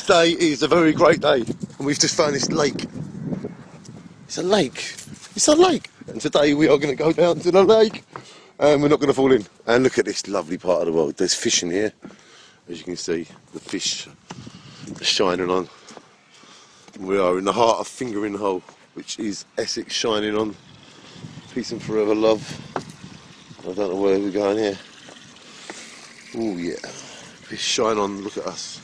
Today is a very great day, and we've just found this lake. It's a lake. It's a lake. And today we are going to go down to the lake, and we're not going to fall in. And look at this lovely part of the world. There's fish in here, as you can see. The fish shining on. We are in the heart of Fingringhoe, which is Essex shining on. Peace and forever love. I don't know where we're going here. Oh yeah. Fish shine on, look at us.